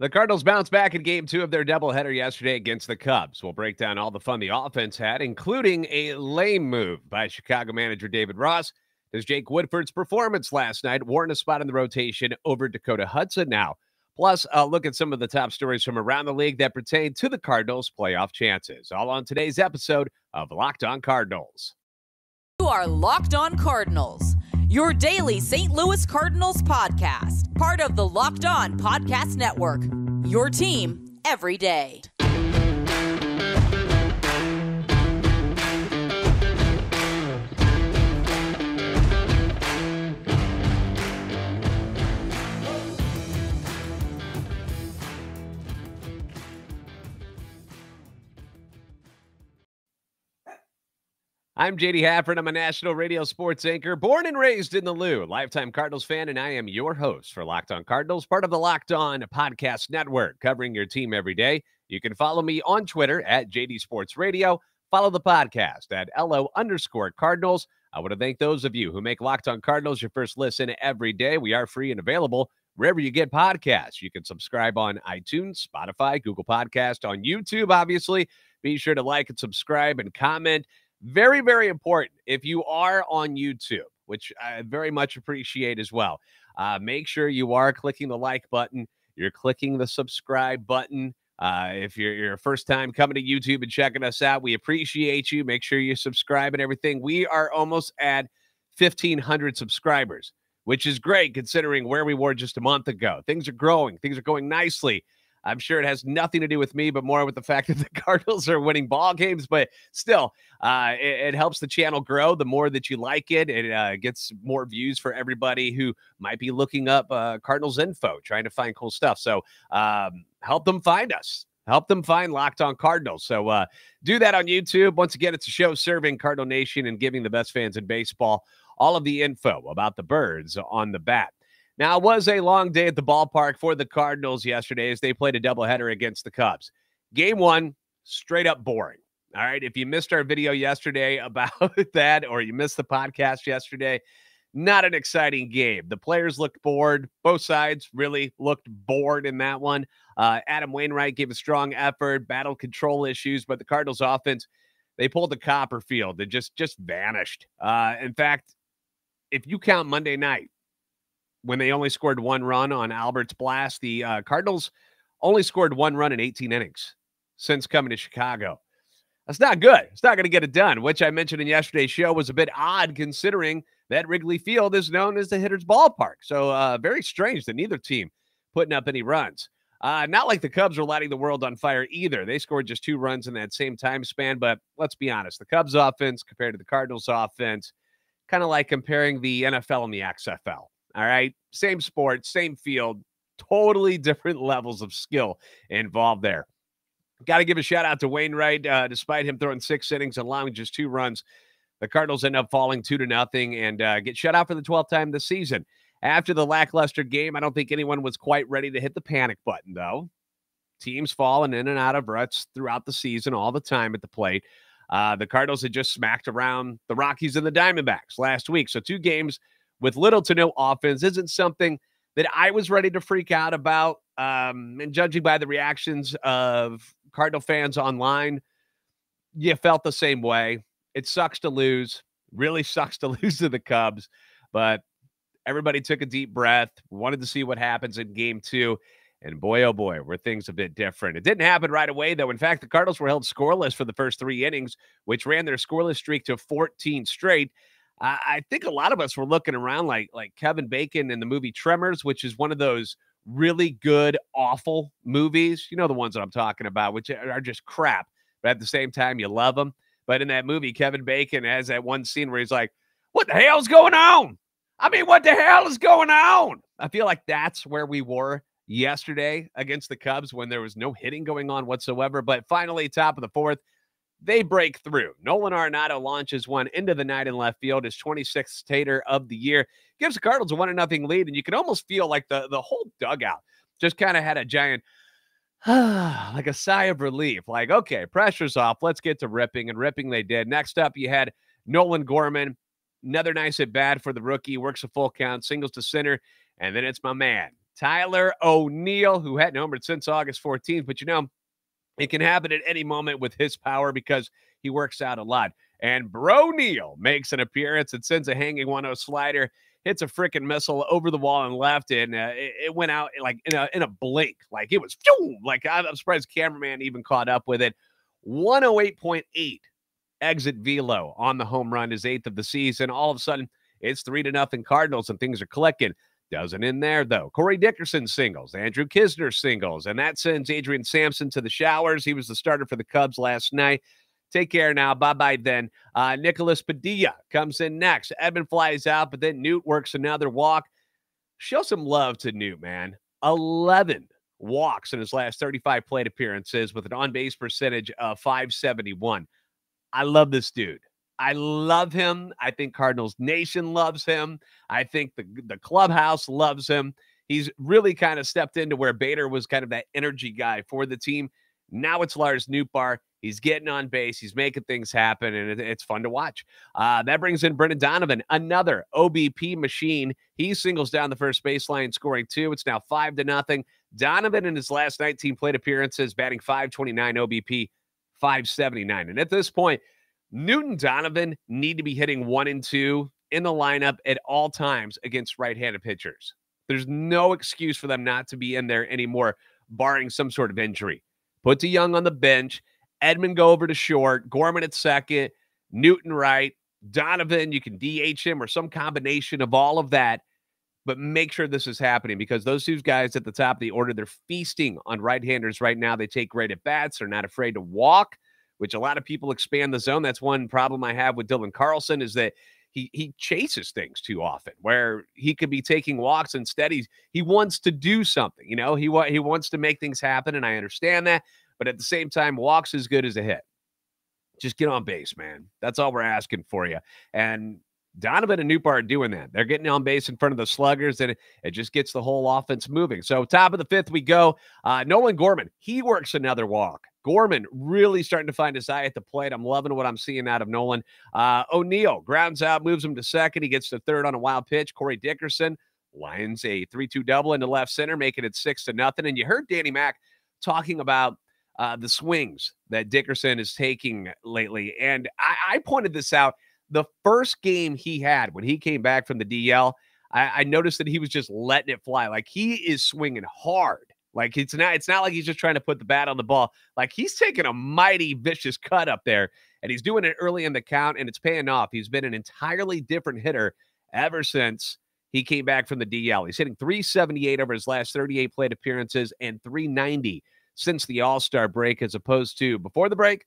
The Cardinals bounced back in game two of their doubleheader yesterday against the Cubs. We'll break down all the fun the offense had, including a lame move by Chicago manager David Ross. Does Jake Woodford's performance last night warrant a spot in the rotation over Dakota Hudson now? Plus, I'll look at some of the top stories from around the league that pertain to the Cardinals' playoff chances. All on today's episode of Locked On Cardinals. You are Locked On Cardinals, your daily St. Louis Cardinals podcast, part of the Locked On Podcast Network. Your team every day. I'm JD Hafford. I'm a national radio sports anchor, born and raised in the Lou, lifetime Cardinals fan, and I am your host for Locked On Cardinals, part of the Locked On Podcast Network, covering your team every day. You can follow me on Twitter at JD Sports Radio. Follow the podcast at LO underscore Cardinals. I want to thank those of you who make Locked On Cardinals your first listen every day. We are free and available wherever you get podcasts. You can subscribe on iTunes, Spotify, Google Podcast, on YouTube, obviously. Be sure to like and subscribe and comment. Very, very important. If you are on YouTube, which I very much appreciate as well, uh, make sure you are clicking the like button. You're clicking the subscribe button. Uh, if you're your first time coming to YouTube and checking us out, we appreciate you. Make sure you subscribe and everything. We are almost at 1,500 subscribers, which is great considering where we were just a month ago. Things are growing, things are going nicely. I'm sure it has nothing to do with me, but more with the fact that the Cardinals are winning ball games. But still, uh, it, it, helps the channel grow. The more that you like it, it uh, gets more views for everybody who might be looking up uh, Cardinals info, trying to find cool stuff. So um, help them find us. Help them find Locked On Cardinals. So uh, do that on YouTube. Once again, it's a show serving Cardinal Nation and giving the best fans in baseball all of the info about the birds on the bat. Now, it was a long day at the ballpark for the Cardinals yesterday as they played a doubleheader against the Cubs. Game one, straight up boring. All right. If you missed our video yesterday about that or you missed the podcast yesterday, not an exciting game. The players looked bored. Both sides really looked bored in that one. Uh, Adam Wainwright gave a strong effort, battle control issues, but the Cardinals offense, they pulled the Copperfield and just just vanished. Uh, in fact, if you count Monday night, when they only scored one run on Albert's blast. The uh, Cardinals only scored one run in 18 innings since coming to Chicago. That's not good. It's not going to get it done, which I mentioned in yesterday's show was a bit odd considering that Wrigley Field is known as the hitter's ballpark. So, uh, very strange that neither team putting up any runs. Uh, not like the Cubs were lighting the world on fire either. They scored just two runs in that same time span. But let's be honest, the Cubs offense compared to the Cardinals offense, kind of like comparing the NFL and the XFL. All right. Same sport, same field, totally different levels of skill involved there. Got to give a shout out to Wainwright. Uh, despite him throwing six innings and allowing just two runs, the Cardinals end up falling two to nothing and uh, get shut out for the 12th time this season. After the lackluster game, I don't think anyone was quite ready to hit the panic button, though. Teams falling in and out of ruts throughout the season all the time at the plate. Uh, the Cardinals had just smacked around the Rockies and the Diamondbacks last week. So, two games with little to no offense isn't something that I was ready to freak out about. Um, and judging by the reactions of Cardinal fans online, you felt the same way. It sucks to lose, really sucks to lose to the Cubs, but everybody took a deep breath, wanted to see what happens in game two. And boy, oh boy, were things a bit different. It didn't happen right away, though. In fact, the Cardinals were held scoreless for the first three innings, which ran their scoreless streak to 14 straight. I, I think a lot of us were looking around like like Kevin Bacon in the movie Tremors, which is one of those really good, awful movies. You know the ones that I'm talking about, which are just crap, but at the same time you love them. But in that movie, Kevin Bacon has that one scene where he's like, "What the hell's going on? I mean, what the hell is going on?" I feel like that's where we were yesterday against the Cubs when there was no hitting going on whatsoever. But finally, top of the fourth, they break through. Nolan Arenado launches one into the night in left field, his 26th tater of the year, gives the Cardinals a one to nothing lead, and you can almost feel like the the whole dugout just kind of had a giant. like a sigh of relief, like, okay, pressure's off. Let's get to ripping. And ripping they did. Next up, you had Nolan Gorman. Another nice at bat for the rookie. Works a full count, singles to center. And then it's my man, Tyler O'Neill, who hadn't homered since August 14th, but you know, it can happen at any moment with his power because he works out a lot. And Bro Neal makes an appearance and sends a hanging 1 0 slider, hits a freaking missile over the wall and left, and uh, it, it, went out like in a, in a blink. Like it was, phew, like I'm surprised cameraman even caught up with it. 108.8 exit velo on the home run, his eighth of the season. All of a sudden, it's three to nothing Cardinals, and things are clicking. Doesn't in there though. Corey Dickerson singles, Andrew Knizner singles, and that sends Adrian Sampson to the showers. He was the starter for the Cubs last night. Take care now. Bye bye then. Uh, Nicholas Padilla comes in next. Edman flies out, but then Newt works another walk. Show some love to Newt, man. 11 walks in his last 35 plate appearances with an on base percentage of 571. I love this dude. I love him. I think Cardinals Nation loves him. I think the the clubhouse loves him. He's really kind of stepped into where Bader was kind of that energy guy for the team. Now it's Lars Nootbaar. He's getting on base. He's making things happen, and it, it's fun to watch. Uh, that brings in Brendan Donovan, another OBP machine. He singles down the first baseline, scoring two. It's now five to nothing. Donovan in his last 19 plate appearances, batting 529 OBP, 579. And at this point, Newton Donovan need to be hitting one and two in the lineup at all times against right handed pitchers. There's no excuse for them not to be in there anymore, barring some sort of injury. Put young on the bench, Edman go over to short, Gorman at second, Newton right, Donovan, you can DH him or some combination of all of that. But make sure this is happening because those two guys at the top of the order, they're feasting on right handers right now. They take great at bats. They're not afraid to walk which a lot of people expand the zone. That's one problem I have with Dylan Carlson is that he he chases things too often where he could be taking walks instead he's he wants to do something you know he he wants to make things happen and i understand that but at the same time walks as good as a hit just get on base man that's all we're asking for you and Donovan and Nootbaar are doing that. They're getting on base in front of the sluggers, and it, it just gets the whole offense moving. So, top of the fifth, we go. Uh, Nolan Gorman, he works another walk. Gorman really starting to find his eye at the plate. I'm loving what I'm seeing out of Nolan. Uh, O'Neill grounds out, moves him to second. He gets to third on a wild pitch. Corey Dickerson lines a 3 2 double into left center, making it six to nothing. And you heard Danny Mac talking about uh, the swings that Dickerson is taking lately. And I, I pointed this out the first game he had when he came back from the DL. I noticed that he was just letting it fly. Like he is swinging hard like it's not it's not like he's just trying to put the bat on the ball. Like he's taking a mighty vicious cut up there and he's doing it early in the count and it's paying off. He's been an entirely different hitter ever since he came back from the DL. He's hitting 378 over his last 38 plate appearances and 390 since the All-Star break as opposed to before the break,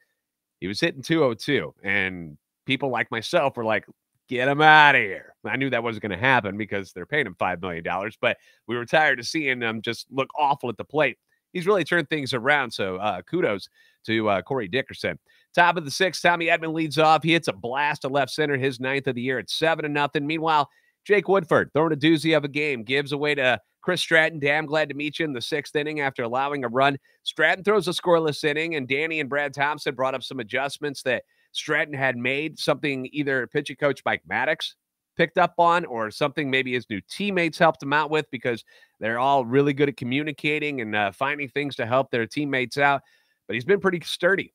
he was hitting 202 and people like myself were like get him out of here. I knew that wasn't going to happen because they're paying him $5 million, but we were tired of seeing him just look awful at the plate. He's really turned things around. So uh, kudos to uh, Corey Dickerson. Top of the sixth, Tommy Edman leads off. He hits a blast to left center, his ninth of the year at seven to nothing. Meanwhile, Jake Woodford throwing a doozy of a game, gives away to Chris Stratton. Damn glad to meet you in the sixth inning after allowing a run. Stratton throws a scoreless inning, and Danny and Brad Thompson brought up some adjustments that Stratton had made, something either pitching coach Mike Maddux picked up on, or something maybe his new teammates helped him out with because they're all really good at communicating and uh, finding things to help their teammates out. But he's been pretty sturdy,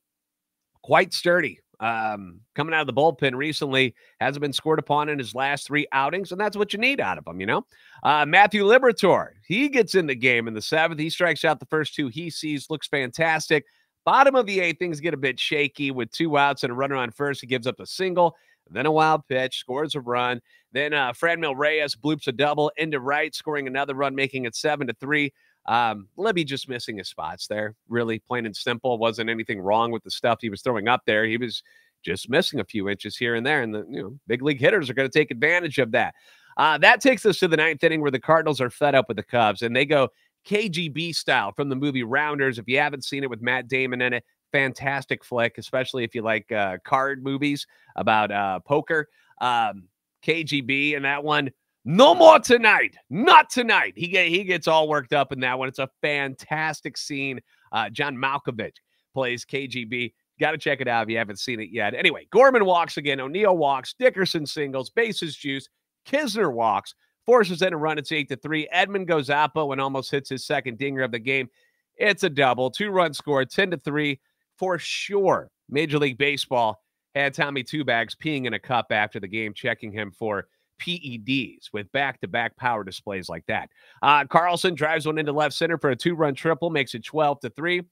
quite sturdy. Um, coming out of the bullpen recently, hasn't been scored upon in his last three outings, and that's what you need out of him, you know. Uh, Matthew Liberatore, he gets in the game in the seventh. He strikes out the first two he sees, looks fantastic. Bottom of the eighth, things get a bit shaky with two outs and a runner on first. He gives up a single, then a wild pitch, scores a run. Then uh, Franmil Reyes bloops a double into right, scoring another run, making it seven to three. Um, Libby just missing his spots there. Really plain and simple. Wasn't anything wrong with the stuff he was throwing up there. He was just missing a few inches here and there. And the you know big league hitters are going to take advantage of that. Uh, that takes us to the ninth inning where the Cardinals are fed up with the Cubs and they go KGB style from the movie Rounders. If you haven't seen it with Matt Damon in it, fantastic flick, especially if you like uh, card movies about uh, poker. Um, KGB and that one. No more tonight. Not tonight. He get, he gets all worked up in that one. It's a fantastic scene. Uh, John Malkovich plays KGB. Got to check it out if you haven't seen it yet. Anyway, Gorman walks again. O'Neill walks. Dickerson singles. Bases juice. Knizner walks. Forces in a run. It's eight to three. Edman goes Oppo and almost hits his second dinger of the game. It's a double, two run score, 10 to three for sure. Major League Baseball had Tommy Two Bags peeing in a cup after the game, checking him for PEDs with back to back power displays like that. Uh, Carlson drives one into left center for a two run triple, makes it 12 to 3.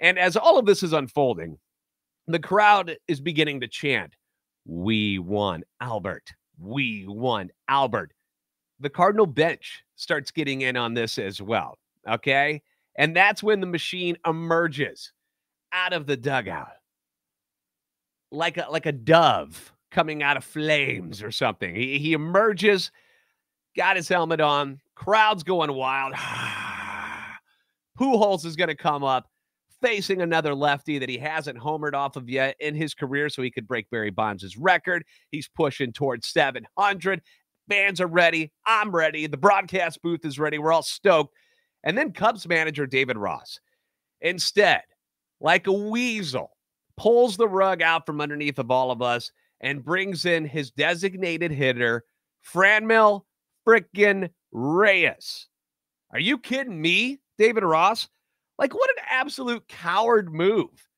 And as all of this is unfolding, the crowd is beginning to chant, We won, Albert. We won, Albert. The Cardinal bench starts getting in on this as well. Okay. And that's when the machine emerges out of the dugout like a like a dove coming out of flames or something. He, he emerges, got his helmet on, crowd's going wild. Pujols is going to come up facing another lefty that he hasn't homered off of yet in his career, so he could break Barry Bonds' record. He's pushing towards 700. Fans are ready. I'm ready. The broadcast booth is ready. We're all stoked. And then Cubs manager David Ross, instead, like a weasel, pulls the rug out from underneath of all of us and brings in his designated hitter, Franmil frickin' Reyes. Are you kidding me, David Ross? Like, what an absolute coward move.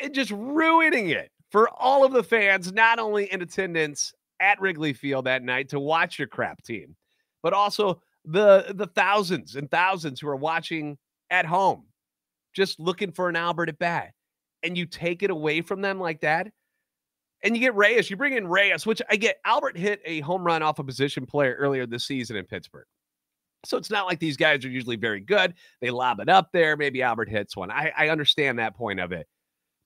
And just ruining it for all of the fans, not only in attendance at Wrigley Field that night to watch your crap team, but also the the thousands and thousands who are watching at home, just looking for an Albert at bat. And you take it away from them like that and you get Reyes. You bring in Reyes, which I get. Albert hit a home run off a position player earlier this season in Pittsburgh. So it's not like these guys are usually very good. They lob it up there. Maybe Albert hits one. I, I understand that point of it.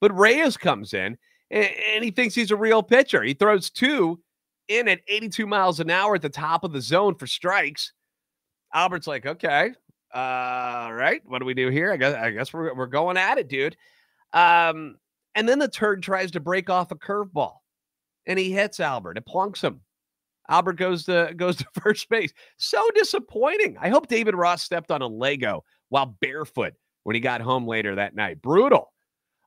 But Reyes comes in and, and he thinks he's a real pitcher. He throws two in at 82 miles an hour at the top of the zone for strikes. Albert's like, okay, uh, all right, what do we do here? I guess I guess we're we're going at it, dude. Um, and then the turd tries to break off a curveball and he hits Albert. It plunks him. Albert goes to goes to first base. So disappointing. I hope David Ross stepped on a Lego while barefoot when he got home later that night. Brutal.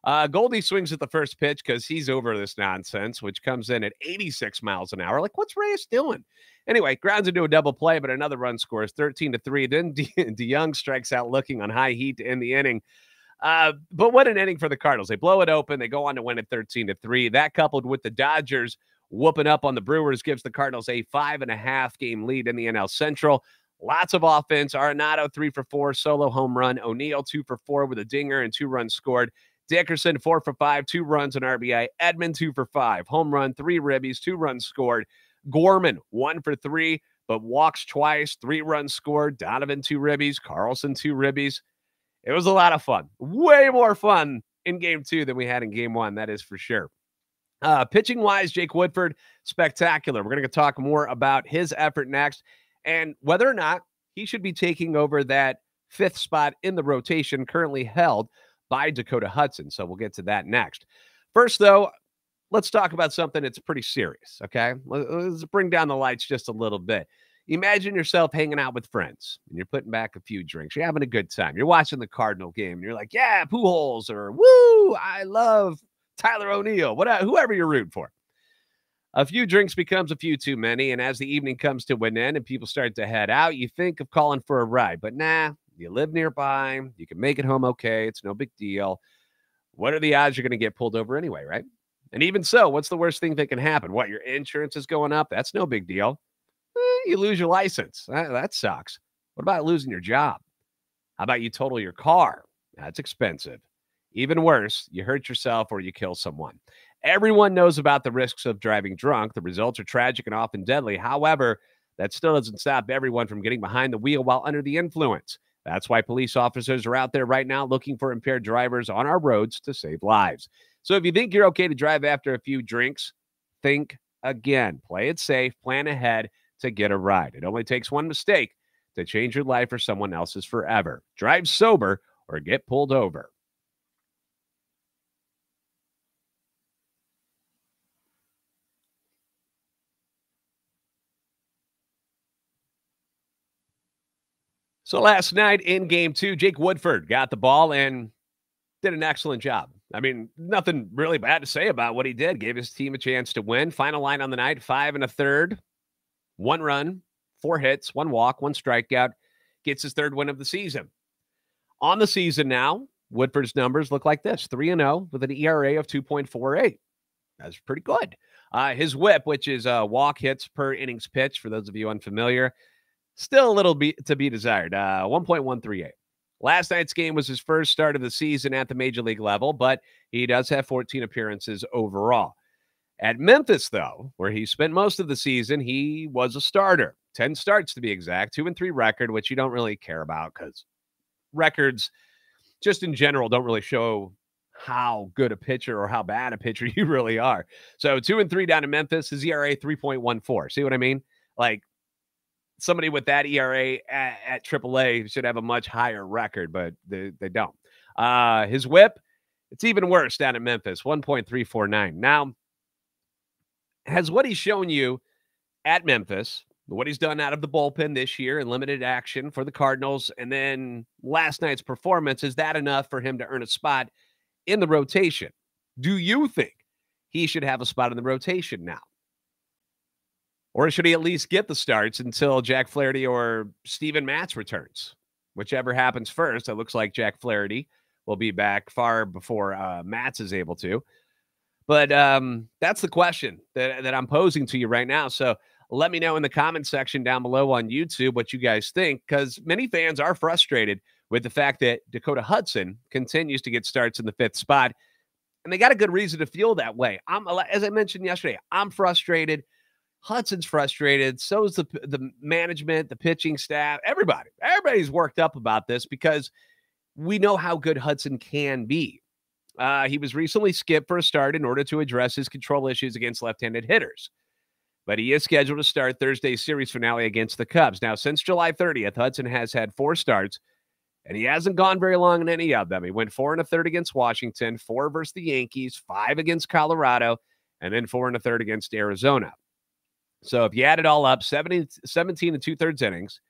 Uh, Goldie swings at the first pitch because he's over this nonsense, which comes in at 86 miles an hour. Like, what's Reyes doing? Anyway, grounds into a double play, but another run scores 13 to 3. Then De- DeJong strikes out looking on high heat to end the inning. Uh, but what an inning for the Cardinals. They blow it open. They go on to win at 13 to 3. That coupled with the Dodgers whooping up on the Brewers gives the Cardinals a five and a half game lead in the NL Central. Lots of offense. Arenado, three for four, solo home run. O'Neill, two for four with a dinger and two runs scored. Dickerson, four for five, two runs and RBI. Edman, two for five, home run, three ribbies, two runs scored. Gorman, one for three, but walks twice, three runs scored. Donovan, two ribbies. Carlson, two ribbies. It was a lot of fun. Way more fun in game two than we had in game one. That is for sure. Uh, pitching wise, Jake Woodford, spectacular. We're going to talk more about his effort next and whether or not he should be taking over that fifth spot in the rotation currently held by Dakota Hudson. So we'll get to that next. First, though, let's talk about something that's pretty serious. Okay. Let's bring down the lights just a little bit. Imagine yourself hanging out with friends and you're putting back a few drinks. You're having a good time. You're watching the Cardinal game and you're like, yeah, poo holes or woo, I love Tyler O'Neill, whatever, whoever you're rooting for. A few drinks becomes a few too many. And as the evening comes to an end and people start to head out, you think of calling for a ride. But nah, you live nearby. You can make it home okay. It's no big deal. What are the odds you're going to get pulled over anyway, right? And even so, what's the worst thing that can happen? What, your insurance is going up? That's no big deal eh, you lose your license. That, that sucks. What about losing your job? How about you total your car? That's expensive. Even worse, you hurt yourself or you kill someone. Everyone knows about the risks of driving drunk. The results are tragic and often deadly. However, that still doesn't stop everyone from getting behind the wheel while under the influence. That's why police officers are out there right now looking for impaired drivers on our roads to save lives. So if you think you're okay to drive after a few drinks, think again. Play it safe, plan ahead, to get a ride. It only takes one mistake to change your life or someone else's forever. Drive sober or get pulled over. So last night in game two, Jake Woodford got the ball and did an excellent job. I mean, nothing really bad to say about what he did. Gave his team a chance to win. Final line on the night, five and a third, one run, four hits, one walk, one strikeout, gets his third win of the season. On the season now, Woodford's numbers look like this 3 and 0 with an ERA of 2.48. That's pretty good. Uh, his whip, which is uh, walk hits per innings pitched, for those of you unfamiliar, still a little be- to be desired. Uh, 1.138. Last night's game was his first start of the season at the major league level, but he does have 14 appearances overall. At Memphis, though, where he spent most of the season, he was a starter. 10 starts to be exact, two and three record, which you don't really care about because records, just in general, don't really show how good a pitcher or how bad a pitcher you really are. So two and three down in Memphis, his ERA 3.14. See what I mean? Like somebody with that ERA at, at AAA should have a much higher record, but they, they don't. Uh, his whip, it's even worse down at Memphis, 1.349. Now, has what he's shown you at Memphis, what he's done out of the bullpen this year in limited action for the Cardinals, and then last night's performance, is that enough for him to earn a spot in the rotation? Do you think he should have a spot in the rotation now? Or should he at least get the starts until Jack Flaherty or Steven Matz returns? Whichever happens first. It looks like Jack Flaherty will be back far before uh, Matz is able to. But um, that's the question that, that I'm posing to you right now. So let me know in the comment section down below on YouTube what you guys think, because many fans are frustrated with the fact that Dakota Hudson continues to get starts in the fifth spot. And they got a good reason to feel that way. I'm, as I mentioned yesterday, I'm frustrated. Hudson's frustrated. So is the the management, the pitching staff, everybody. Everybody's worked up about this because we know how good Hudson can be. Uh, he was recently skipped for a start in order to address his control issues against left-handed hitters. But he is scheduled to start Thursday's series finale against the Cubs. Now, since July 30th, Hudson has had four starts, and he hasn't gone very long in any of them. He went four and a third against Washington, four versus the Yankees, five against Colorado, and then four and a third against Arizona. So if you add it all up, 17, 17 and two thirds innings,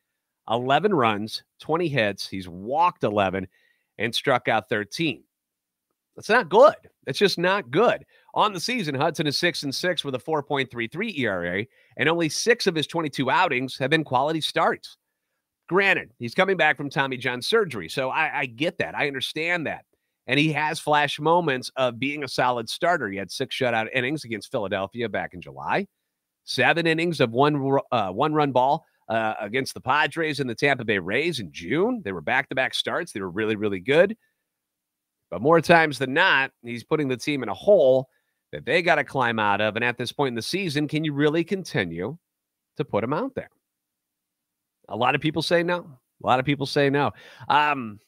11 runs, 20 hits. He's walked 11 and struck out 13. That's not good. That's just not good. On the season, Hudson is six and six with a 4.33 ERA, and only six of his 22 outings have been quality starts. Granted, he's coming back from Tommy John surgery, so I, I get that. I understand that. And he has flash moments of being a solid starter. He had six shutout innings against Philadelphia back in July seven innings of one uh, one run ball uh, against the Padres and the Tampa Bay Rays in June. They were back to back starts. They were really really good. But more times than not, he's putting the team in a hole that they got to climb out of. And at this point in the season, can you really continue to put him out there? A lot of people say no. A lot of people say no. Um,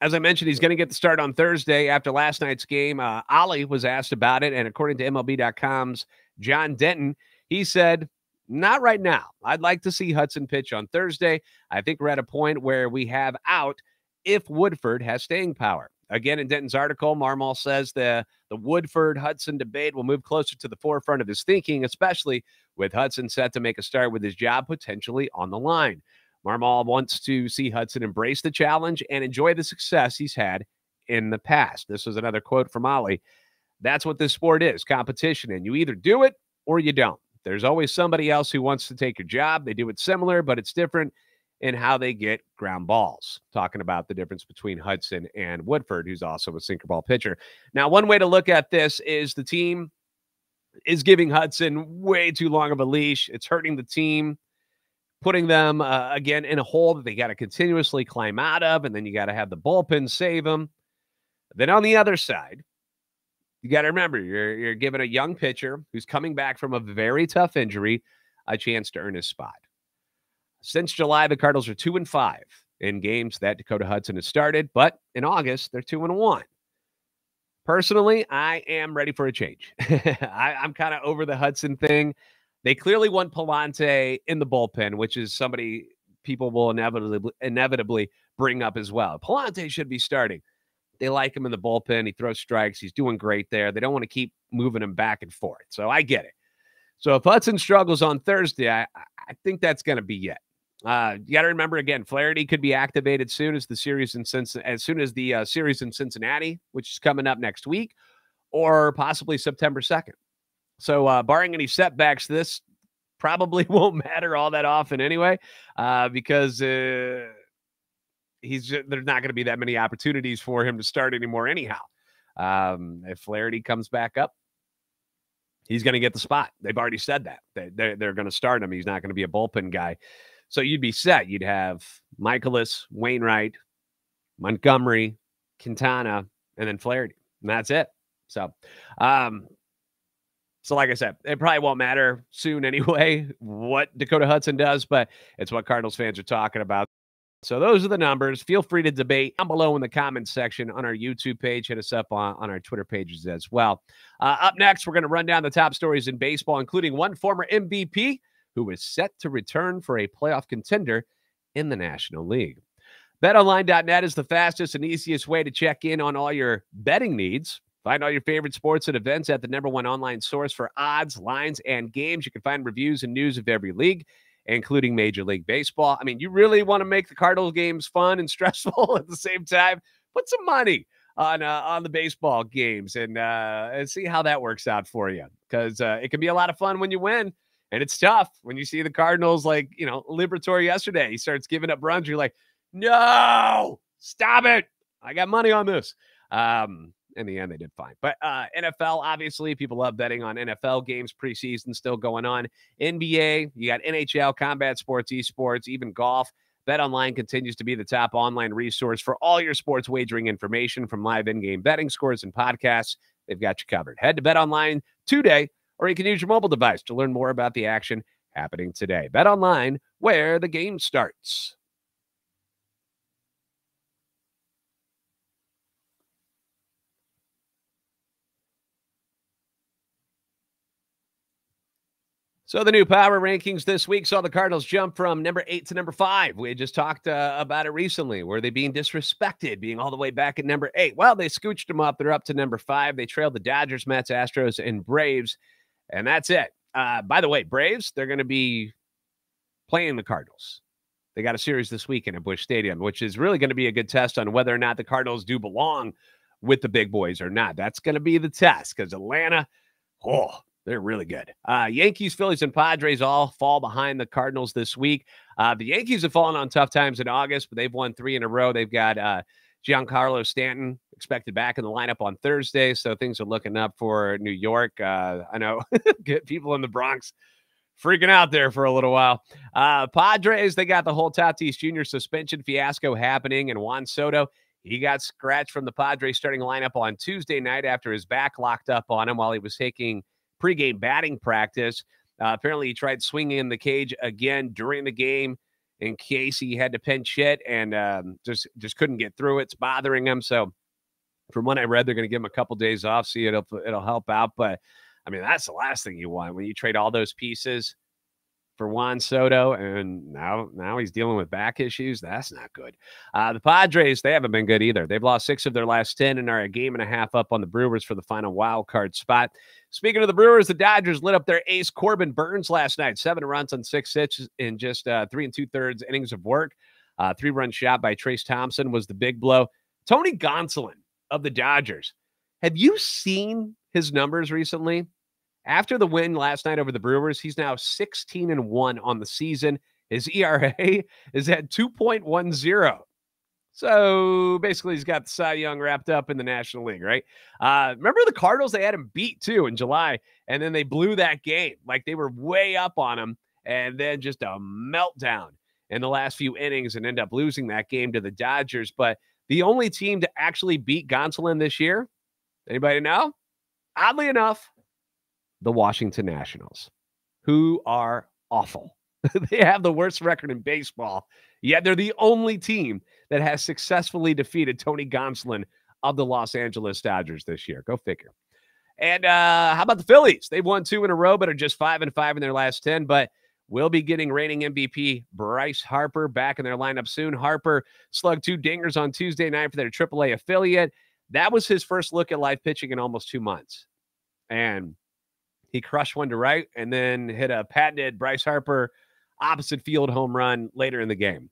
as I mentioned, he's going to get the start on Thursday after last night's game. Uh, Ollie was asked about it, and according to MLB.com's John Denton, he said, Not right now. I'd like to see Hudson pitch on Thursday. I think we're at a point where we have out if Woodford has staying power. Again, in Denton's article, Marmol says the, the Woodford Hudson debate will move closer to the forefront of his thinking, especially with Hudson set to make a start with his job potentially on the line. Marmol wants to see Hudson embrace the challenge and enjoy the success he's had in the past. This is another quote from Ollie. That's what this sport is competition, and you either do it or you don't. There's always somebody else who wants to take your job. They do it similar, but it's different in how they get ground balls. Talking about the difference between Hudson and Woodford, who's also a sinker ball pitcher. Now, one way to look at this is the team is giving Hudson way too long of a leash. It's hurting the team, putting them uh, again in a hole that they got to continuously climb out of, and then you got to have the bullpen save them. Then on the other side, you got to remember you're you're giving a young pitcher who's coming back from a very tough injury a chance to earn his spot. Since July, the Cardinals are two and five in games that Dakota Hudson has started, but in August they're two and one. Personally, I am ready for a change. I, I'm kind of over the Hudson thing. They clearly want Pallante in the bullpen, which is somebody people will inevitably inevitably bring up as well. Pallante should be starting. They like him in the bullpen. He throws strikes. He's doing great there. They don't want to keep moving him back and forth. So I get it. So if Hudson struggles on Thursday, I, I think that's going to be it. Uh, you got to remember again, Flaherty could be activated soon as the series in Cincinnati, as soon as the uh, series in Cincinnati, which is coming up next week, or possibly September second. So, uh, barring any setbacks this probably won't matter all that often anyway, uh, because uh, he's just, there's not going to be that many opportunities for him to start anymore anyhow. Um, if Flaherty comes back up, he's going to get the spot. They've already said that they, they're, they're going to start him. He's not going to be a bullpen guy. So you'd be set. You'd have Mikolas, Wainwright, Montgomery, Quintana, and then Flaherty, and that's it. So, um, so like I said, it probably won't matter soon anyway what Dakota Hudson does, but it's what Cardinals fans are talking about. So those are the numbers. Feel free to debate down below in the comments section on our YouTube page. Hit us up on, on our Twitter pages as well. Uh, up next, we're going to run down the top stories in baseball, including one former MVP who is set to return for a playoff contender in the National League. BetOnline.net is the fastest and easiest way to check in on all your betting needs. Find all your favorite sports and events at the number one online source for odds, lines, and games. You can find reviews and news of every league including Major League Baseball. I mean, you really want to make the Cardinals games fun and stressful at the same time. Put some money on uh, on the baseball games and uh, and see how that works out for you because uh, it can be a lot of fun when you win. And it's tough when you see the Cardinals, like, you know, Liberatore yesterday. He starts giving up runs. You're like, no, stop it. I got money on this. Um, in the end, they did fine. But uh, NFL, obviously, people love betting on NFL games. Preseason still going on. NBA, you got NHL, combat sports, esports, even golf. Bet Online continues to be the top online resource for all your sports wagering information from live in-game betting scores and podcasts. They've got you covered. Head to Bet Online today, or you can use your mobile device to learn more about the action happening today. Bet Online, where the game starts. So the new power rankings this week saw the Cardinals jump from number eight to number five. We just talked uh, about it recently. Were they being disrespected, being all the way back at number eight? Well, they scooched them up. They're up to number five. They trailed the Dodgers, Mets, Astros, and Braves, and that's it. Uh, by the way, Braves they're going to be playing the Cardinals. They got a series this weekend at Busch Stadium, which is really going to be a good test on whether or not the Cardinals do belong with the big boys or not. That's going to be the test because Atlanta, oh, they're really good. Uh, Yankees, Phillies, and Padres all fall behind the Cardinals this week. Uh, the Yankees have fallen on tough times in August, but they've won three in a row. They've got uh, Giancarlo Stanton expected back in the lineup on Thursday, so things are looking up for New York. Uh, I know get people in the Bronx freaking out there for a little while. Uh, Padres, they got the whole Tatis Jr. suspension fiasco happening, and Juan Soto. He got scratched from the Padres starting lineup on Tuesday night after his back locked up on him while he was taking – pregame batting practice. Uh, apparently, he tried swinging in the cage again during the game in case he had to pinch hit and um, just just couldn't get through it. It's bothering him. So, from what I read, they're going to give him a couple days off. See, it'll it'll help out. But I mean, that's the last thing you want when you trade all those pieces for Juan Soto, and now now he's dealing with back issues. That's not good. Uh, the Padres they haven't been good either. They've lost six of their last ten and are a game and a half up on the Brewers for the final wild card spot. Speaking of the Brewers, the Dodgers lit up their ace Corbin Burnes last night. Seven runs on six hits in just uh, three and two thirds innings of work. Uh, three run shot by Trayce Thompson was the big blow. Tony Gonsolin of the Dodgers. Have you seen his numbers recently? After the win last night over the Brewers, he's now 16 and 1 on the season. His ERA is at 2.10. So basically, he's got the Cy Young wrapped up in the National League, right? Uh, remember the Cardinals? They had him beat too in July, and then they blew that game. Like they were way up on him, and then just a meltdown in the last few innings and end up losing that game to the Dodgers. But the only team to actually beat Gonsolin this year, anybody know? Oddly enough, the Washington Nationals, who are awful. they have the worst record in baseball, yet they're the only team that has successfully defeated Tony Gonsolin of the Los Angeles Dodgers this year. Go figure. And uh, how about the Phillies? They've won two in a row, but are just five and five in their last 10. But we'll be getting reigning MVP Bryce Harper back in their lineup soon. Harper slugged two dingers on Tuesday night for their AAA affiliate. That was his first look at live pitching in almost two months. And he crushed one to right and then hit a patented Bryce Harper opposite field home run later in the game.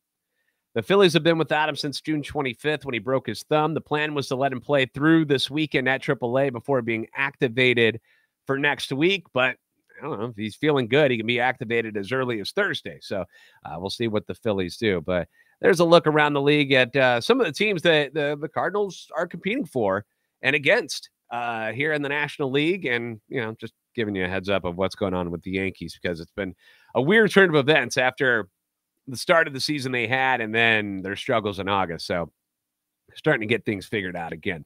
The Phillies have been without him since June 25th when he broke his thumb. The plan was to let him play through this weekend at AAA before being activated for next week, but I don't know if he's feeling good. He can be activated as early as Thursday. So uh, we'll see what the Phillies do. But there's a look around the league at uh, some of the teams that the, the Cardinals are competing for and against uh, here in the National League. And, you know, just giving you a heads up of what's going on with the Yankees because it's been a weird turn of events after the start of the season they had and then their struggles in August. So starting to get things figured out again.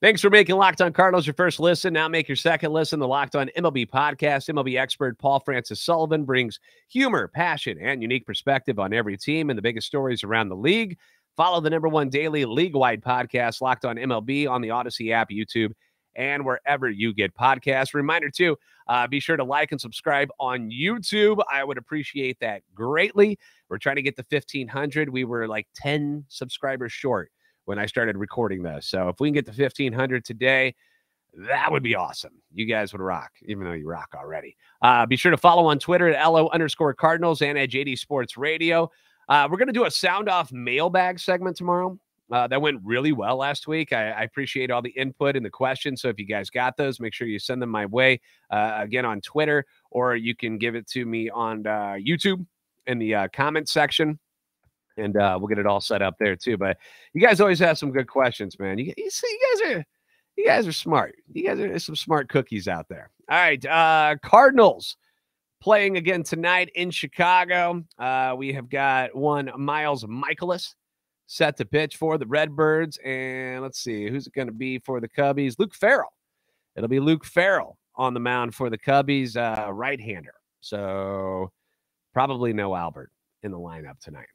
Thanks for making Locked On Cardinals your first listen. Now make your second listen. The Locked On MLB podcast. MLB expert Paul Francis Sullivan brings humor, passion, and unique perspective on every team and the biggest stories around the league. Follow the number one daily league wide podcast, Locked On MLB, on the Audacy app, YouTube, and wherever you get podcasts. Reminder too, uh, be sure to like and subscribe on YouTube. I would appreciate that greatly. We're trying to get to 1500. We were like 10 subscribers short when I started recording this. So if we can get to 1500 today, that would be awesome. You guys would rock, even though you rock already. Uh, be sure to follow on Twitter at LO underscore Cardinals and at JD Sports Radio. Uh, we're going to do a sound off mailbag segment tomorrow. Uh, that went really well last week. I, I, appreciate all the input and the questions. So if you guys got those, make sure you send them my way uh, again on Twitter, or you can give it to me on uh, YouTube in the uh, comment section and uh, we'll get it all set up there too. But you guys always have some good questions, man. You, you see, you guys are you guys are smart. You guys are some smart cookies out there. All right, uh, Cardinals playing again tonight in Chicago. Uh, we have got one Miles Mikolas set to pitch for the Redbirds, and let's see who's it going to be for the Cubbies. Luke Farrell. It'll be Luke Farrell on the mound for the Cubbies, uh, right-hander. So probably no Albert in the lineup tonight.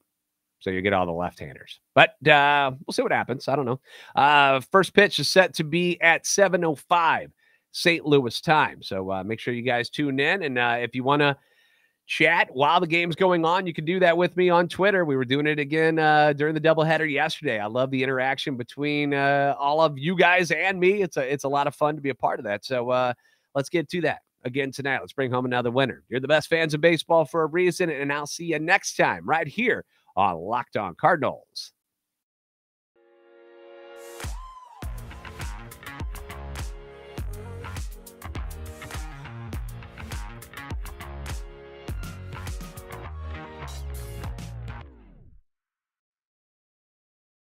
So you get all the left-handers. But uh, we'll see what happens. I don't know. Uh, first pitch is set to be at 7.05 St. Louis time. So uh, make sure you guys tune in. And uh, if you want to chat while the game's going on, you can do that with me on Twitter. We were doing it again uh, during the doubleheader yesterday. I love the interaction between uh, all of you guys and me. It's a, it's a lot of fun to be a part of that. So uh, let's get to that again tonight. Let's bring home another winner. You're the best fans of baseball for a reason, and I'll see you next time right here on Locked On Cardinals.